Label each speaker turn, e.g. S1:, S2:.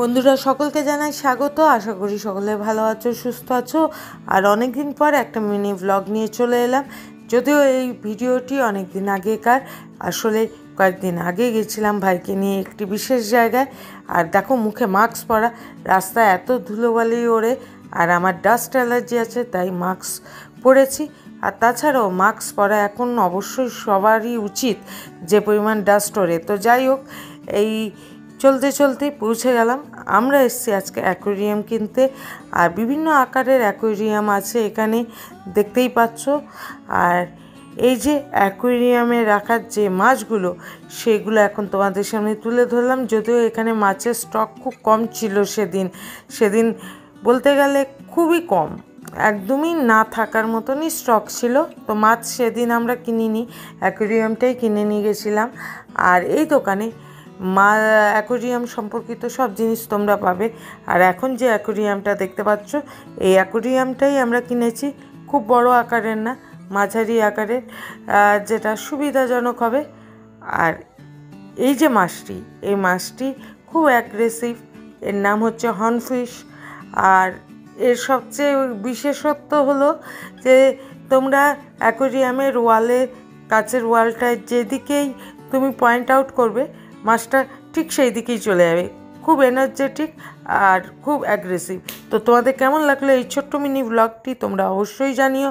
S1: বন্ধুরা, সকলকে জানাই স্বাগত। আশা করি সকলে ভালো আছো, সুস্থ আছো। আর অনেক দিন পর একটা মিনি ব্লগ নিয়ে চলে এলাম। যদিও এই ভিডিওটি অনেক দিন আগেকার, আসলে কয়েকদিন আগে গেছিলাম ভাইকে নিয়ে একটি বিশেষ জায়গায়। আর দেখো, মুখে মাস্ক পরা, রাস্তায় এত ধুলোবালি ওড়ে, আর আমার ডাস্ট অ্যালার্জি আছে, তাই মাস্ক পরেছি। আর তাছাড়াও মাস্ক পরা এখন অবশ্যই সবারই উচিত যে পরিমাণ ডাস্ট ওড়ে। তো যাই হোক, এই চলতে চলতে পৌঁছে গেলাম। আমরা এসছি আজকে অ্যাকোরিয়াম কিনতে। আর বিভিন্ন আকারের অ্যাকোরিয়াম আছে এখানে, দেখতেই পাচ্ছ। আর এই যে অ্যাকোরিয়ামে রাখার যে মাছগুলো, সেগুলো এখন তোমাদের সামনে তুলে ধরলাম। যদিও এখানে মাছের স্টক খুব কম ছিল সেদিন। সেদিন বলতে গেলে খুবই কম। একদমই না থাকার মতনই স্টক ছিল। তো মাছ সেদিন আমরা কিনিনি, অ্যাকোরিয়ামটাই কিনে নিয়ে গেছিলাম। আর এই দোকানে মা অ্যাকোরিয়াম সম্পর্কিত সব জিনিস তোমরা পাবে। আর এখন যে অ্যাকোরিয়ামটা দেখতে পাচ্ছ, এই অ্যাকোরিয়ামটাই আমরা কিনেছি। খুব বড় আকারের না, মাঝারি আকারের যেটা সুবিধাজনক হবে। আর এই যে মাছটি, এই মাছটি খুব অ্যাগ্রেসিভ এর নাম হচ্ছে হর্নফিশ আর এর সবচেয়ে বিশেষত্ব হলো যে তোমরা অ্যাকোরিয়ামের ওয়ালে, কাচের ওয়ালটায় যেদিকেই তুমি পয়েন্ট আউট করবে মাছটা ঠিক সেই দিকেই চলে যাবে। খুব এনার্জেটিক আর খুব অ্যাগ্রেসিভ তো তোমাদের কেমন লাগল এই ছোট্ট মিনি ব্লগটি তোমরা অবশ্যই জানিও।